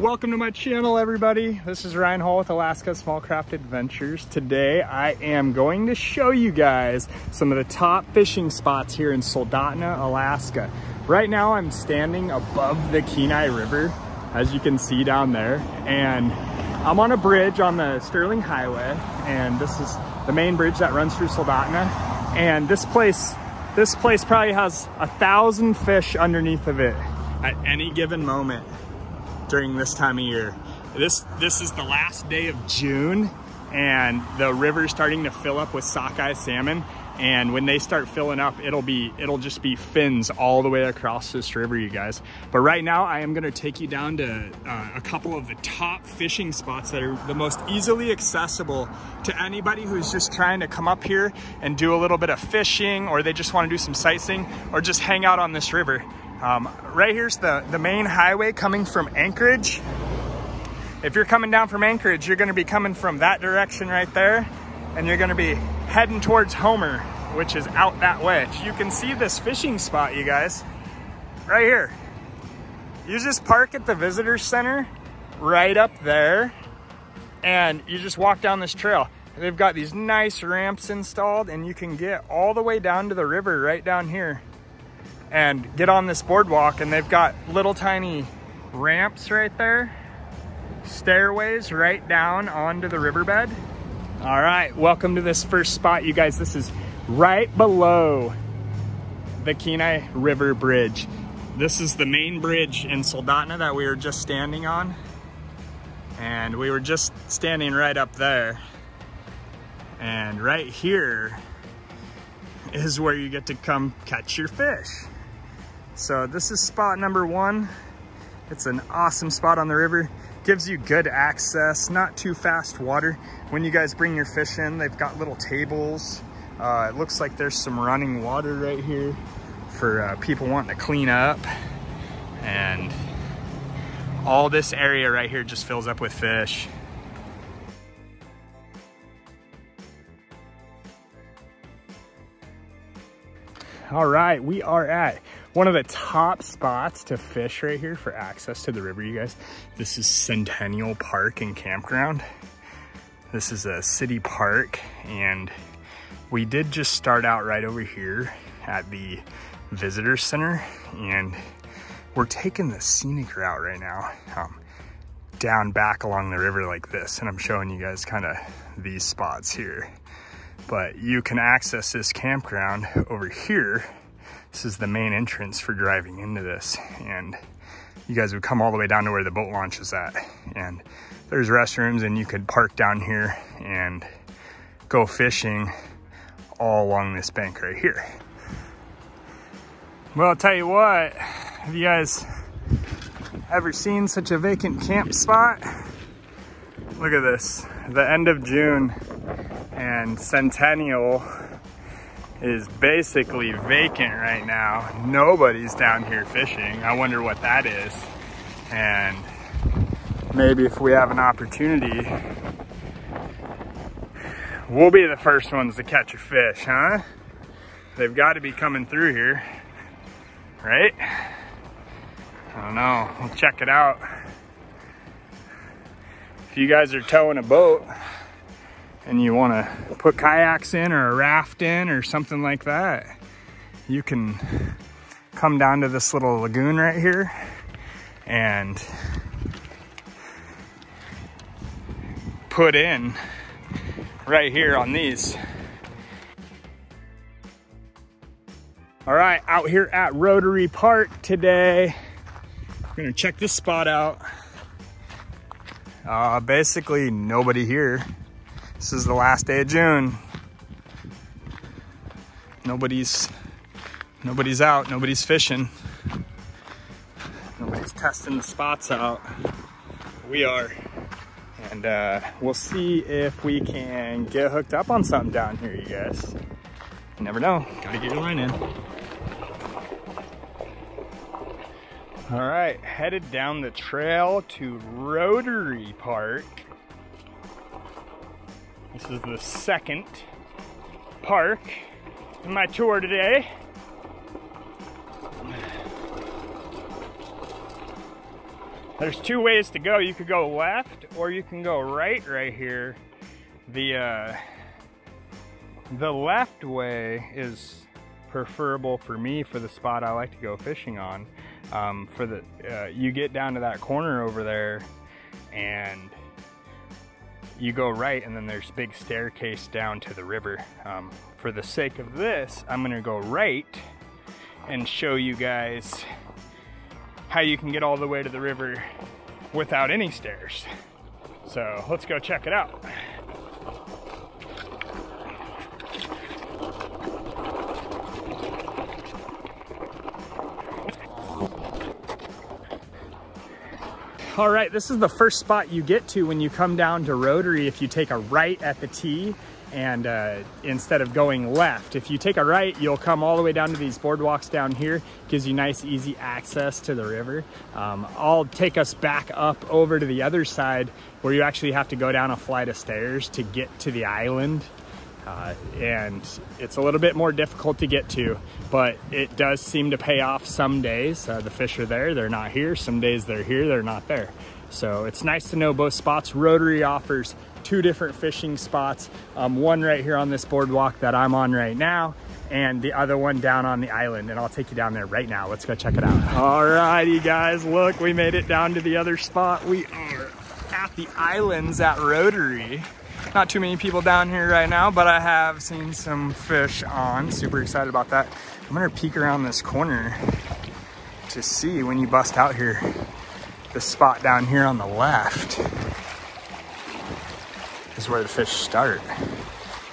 Welcome to my channel, everybody. This is Ryan Hall with Alaska Small Craft Adventures. Today, I am going to show you guys some of the top fishing spots here in Soldotna, Alaska. Right now, I'm standing above the Kenai River, as you can see down there, and I'm on a bridge on the Sterling Highway, and this is the main bridge that runs through Soldotna. And this place, this place probably has a thousand fish underneath of it at any given moment during this time of year. This this is the last day of June and the river's starting to fill up with sockeye salmon. And when they start filling up it'll be it'll just be fins all the way across this river you guys. But right now i am going to take you down to uh, a couple of the top fishing spots that are the most easily accessible to anybody who's just trying to come up here and do a little bit of fishing or they just want to do some sightseeing or just hang out on this river um, right here's the, the main highway coming from Anchorage. If you're coming down from Anchorage, you're gonna be coming from that direction right there, and you're gonna be heading towards Homer, which is out that way. You can see this fishing spot, you guys, right here. You just park at the visitor center right up there, and you just walk down this trail. They've got these nice ramps installed, and you can get all the way down to the river right down here and get on this boardwalk and they've got little tiny ramps right there, stairways right down onto the riverbed. All right, welcome to this first spot, you guys. This is right below the Kenai River Bridge. This is the main bridge in Soldotna that we were just standing on. And we were just standing right up there. And right here is where you get to come catch your fish. So this is spot number one. It's an awesome spot on the river. Gives you good access, not too fast water. When you guys bring your fish in, they've got little tables. Uh, it looks like there's some running water right here for uh, people wanting to clean up. And all this area right here just fills up with fish. All right, we are at one of the top spots to fish right here for access to the river, you guys. This is Centennial Park and Campground. This is a city park and we did just start out right over here at the visitor center and we're taking the scenic route right now um, down back along the river like this and I'm showing you guys kind of these spots here but you can access this campground over here this is the main entrance for driving into this. And you guys would come all the way down to where the boat launch is at. And there's restrooms and you could park down here and go fishing all along this bank right here. Well, I'll tell you what, have you guys ever seen such a vacant camp spot? Look at this, the end of June and Centennial is basically vacant right now. Nobody's down here fishing. I wonder what that is. And maybe if we have an opportunity, we'll be the first ones to catch a fish, huh? They've got to be coming through here, right? I don't know. We'll check it out. If you guys are towing a boat, and you want to put kayaks in or a raft in or something like that, you can come down to this little lagoon right here and put in right here on these. All right, out here at Rotary Park today. We're gonna check this spot out. Uh, basically nobody here. This is the last day of June. Nobody's nobody's out, nobody's fishing. Nobody's testing the spots out. We are. And uh, we'll see if we can get hooked up on something down here, you guys. You never know. Gotta get your line in. All right, headed down the trail to Rotary Park. This is the second park in my tour today. There's two ways to go. You could go left or you can go right right here. The, uh, the left way is preferable for me for the spot I like to go fishing on. Um, for the, uh, you get down to that corner over there and you go right and then there's big staircase down to the river. Um, for the sake of this, I'm gonna go right and show you guys how you can get all the way to the river without any stairs. So let's go check it out. All right, this is the first spot you get to when you come down to Rotary if you take a right at the T and uh, instead of going left. If you take a right, you'll come all the way down to these boardwalks down here. Gives you nice, easy access to the river. Um, I'll take us back up over to the other side where you actually have to go down a flight of stairs to get to the island. Uh, and it's a little bit more difficult to get to, but it does seem to pay off some days. Uh, the fish are there, they're not here. Some days they're here, they're not there. So it's nice to know both spots. Rotary offers two different fishing spots. Um, one right here on this boardwalk that I'm on right now, and the other one down on the island. And I'll take you down there right now. Let's go check it out. All righty, guys, look, we made it down to the other spot. We are at the islands at Rotary. Not too many people down here right now, but I have seen some fish on. Super excited about that. I'm gonna peek around this corner to see when you bust out here, the spot down here on the left is where the fish start.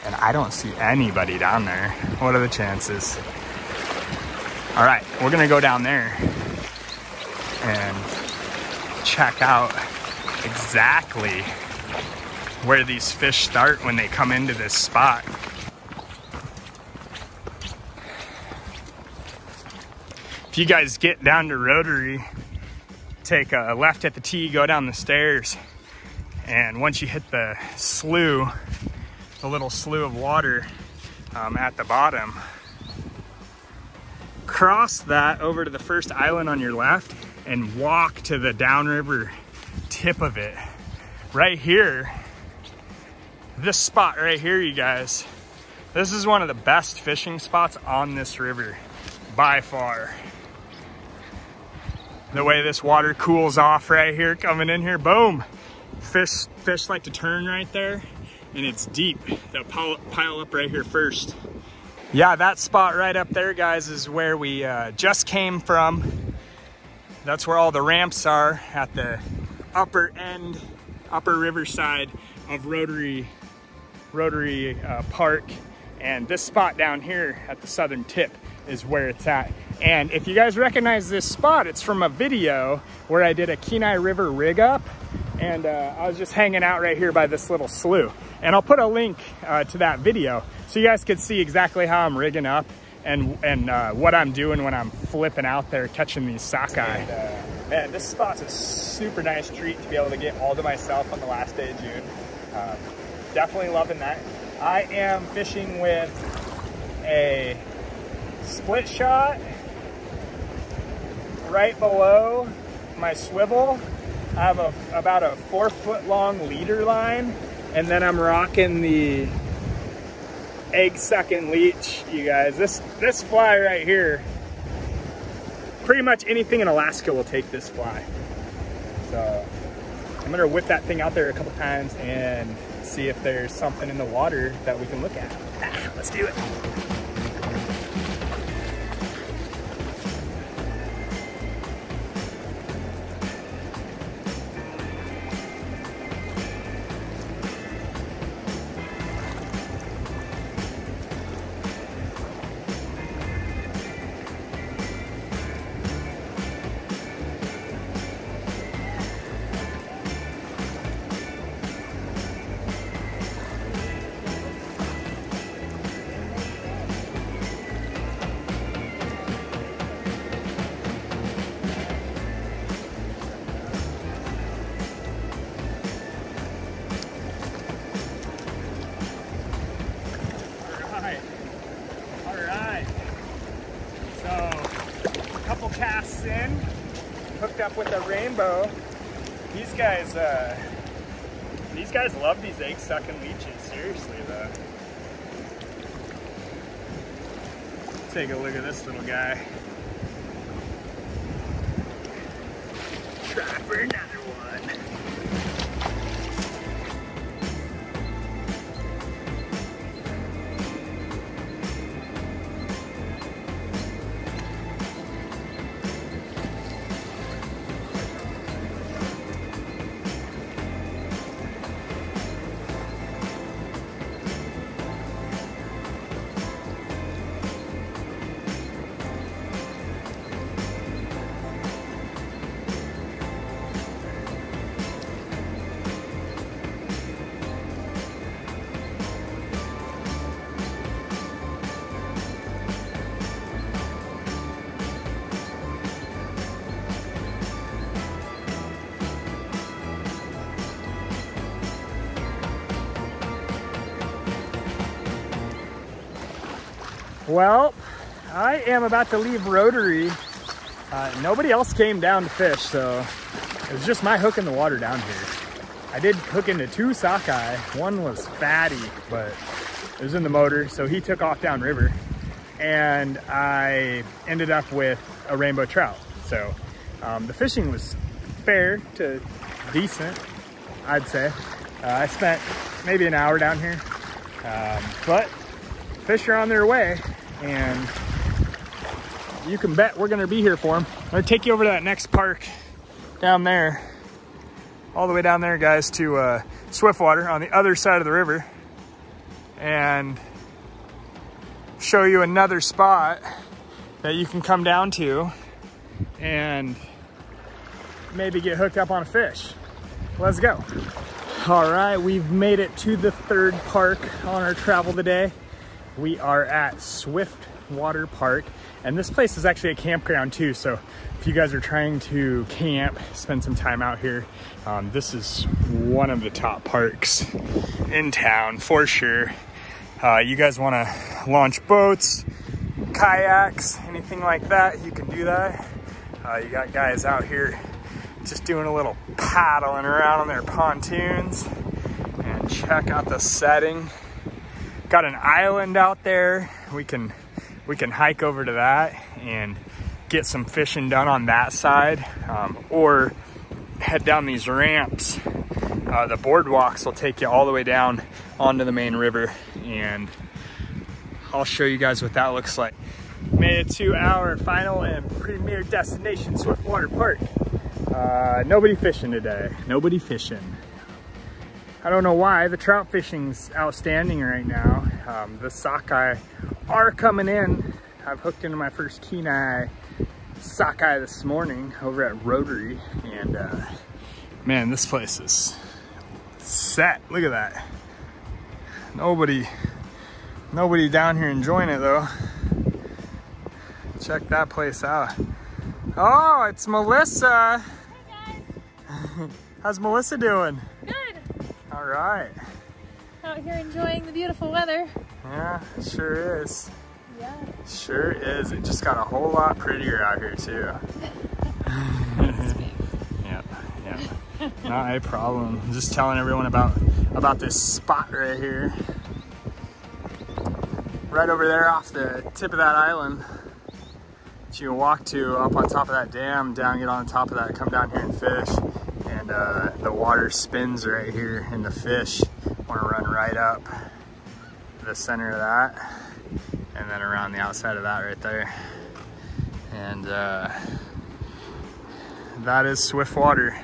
And I don't see anybody down there. What are the chances? All right, we're gonna go down there and check out exactly where these fish start when they come into this spot. If you guys get down to Rotary, take a left at the T, go down the stairs, and once you hit the slough, the little slough of water um, at the bottom, cross that over to the first island on your left and walk to the downriver tip of it. Right here, this spot right here, you guys, this is one of the best fishing spots on this river by far. The way this water cools off right here, coming in here, boom. Fish, fish like to turn right there and it's deep. They'll pile, pile up right here first. Yeah, that spot right up there, guys, is where we uh, just came from. That's where all the ramps are at the upper end, upper riverside of Rotary Rotary uh, Park. And this spot down here at the southern tip is where it's at. And if you guys recognize this spot, it's from a video where I did a Kenai River rig up. And uh, I was just hanging out right here by this little slough. And I'll put a link uh, to that video so you guys could see exactly how I'm rigging up and and uh, what I'm doing when I'm flipping out there catching these sockeye. And, uh, man, this spot's a super nice treat to be able to get all to myself on the last day of June. Definitely loving that. I am fishing with a split shot right below my swivel. I have a, about a four foot long leader line and then I'm rocking the egg sucking leech, you guys. This, this fly right here, pretty much anything in Alaska will take this fly. So I'm gonna whip that thing out there a couple times and see if there's something in the water that we can look at. Ah, let's do it. casts in, hooked up with a rainbow. These guys, uh, these guys love these egg sucking leeches, seriously though. Take a look at this little guy. Trapper Well, I am about to leave Rotary. Uh, nobody else came down to fish, so it was just my hook in the water down here. I did hook into two sockeye. One was fatty, but it was in the motor, so he took off downriver. And I ended up with a rainbow trout. So um, the fishing was fair to decent, I'd say. Uh, I spent maybe an hour down here, um, but fish are on their way and you can bet we're gonna be here for them. I'm gonna take you over to that next park down there, all the way down there, guys, to uh, Swiftwater on the other side of the river and show you another spot that you can come down to and maybe get hooked up on a fish. Let's go. All right, we've made it to the third park on our travel today. We are at Swift Water Park, and this place is actually a campground too. So if you guys are trying to camp, spend some time out here, um, this is one of the top parks in town for sure. Uh, you guys want to launch boats, kayaks, anything like that, you can do that. Uh, you got guys out here just doing a little paddling around on their pontoons and check out the setting got an island out there. We can we can hike over to that and get some fishing done on that side, um, or head down these ramps. Uh, the boardwalks will take you all the way down onto the main river, and I'll show you guys what that looks like. Made it to our final and premier destination, Swiftwater Park. Uh, nobody fishing today. Nobody fishing. I don't know why. The trout fishing's outstanding right now. Um, the sockeye are coming in. I've hooked into my first Kenai sockeye this morning over at Rotary. And uh, man, this place is set. Look at that. Nobody, nobody down here enjoying it though. Check that place out. Oh, it's Melissa. Hey guys. How's Melissa doing? Good. All right. Out here enjoying the beautiful weather. Yeah, it sure is. Yeah. Sure is. It just got a whole lot prettier out here too. yeah, yeah. Not a problem. I'm just telling everyone about about this spot right here. Right over there off the tip of that island that you can walk to up on top of that dam, down, get on top of that, come down here and fish. And uh, the water spins right here and the fish want to run right up the center of that and then around the outside of that right there. And uh, that is Swift Water.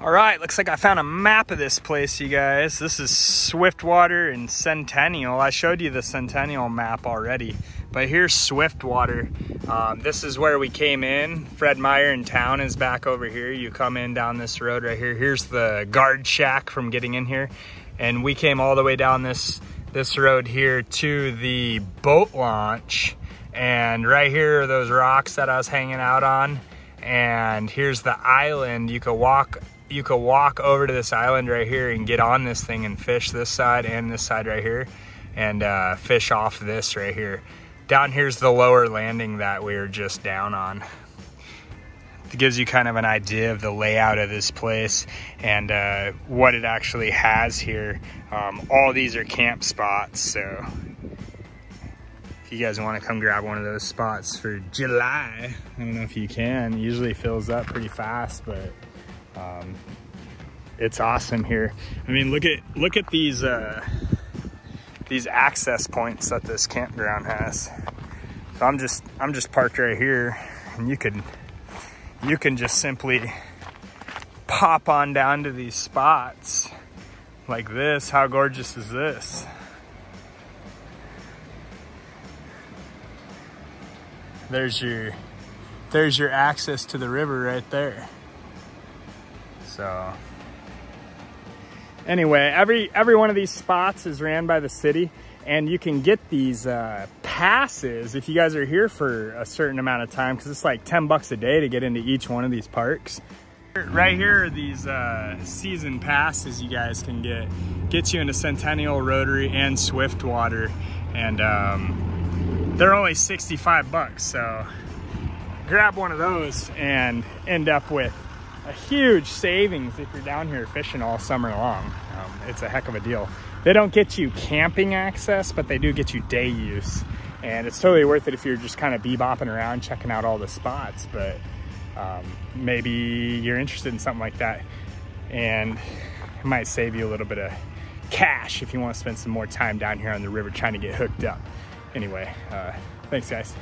All right, looks like I found a map of this place, you guys. This is Swiftwater and Centennial. I showed you the Centennial map already, but here's Swiftwater. Um, this is where we came in. Fred Meyer in town is back over here. You come in down this road right here. Here's the guard shack from getting in here. And we came all the way down this, this road here to the boat launch. And right here are those rocks that I was hanging out on. And here's the island. You could walk you could walk over to this island right here and get on this thing and fish this side and this side right here and uh, fish off this right here. Down here's the lower landing that we were just down on. it gives you kind of an idea of the layout of this place and uh, what it actually has here. Um, all these are camp spots, so if you guys want to come grab one of those spots for July, I don't know if you can. It usually fills up pretty fast, but um, it's awesome here. I mean, look at look at these uh, these access points that this campground has. So I'm just I'm just parked right here, and you can you can just simply pop on down to these spots like this. How gorgeous is this? There's your there's your access to the river right there. So anyway, every every one of these spots is ran by the city and you can get these uh, passes if you guys are here for a certain amount of time because it's like 10 bucks a day to get into each one of these parks. Right here are these uh, season passes you guys can get. Gets you into Centennial, Rotary, and Swiftwater. And um, they're only 65 bucks. So grab one of those and end up with a huge savings if you're down here fishing all summer long. Um, it's a heck of a deal. They don't get you camping access, but they do get you day use. And it's totally worth it if you're just kind of bebopping around, checking out all the spots. But um, maybe you're interested in something like that and it might save you a little bit of cash if you want to spend some more time down here on the river trying to get hooked up. Anyway, uh, thanks guys.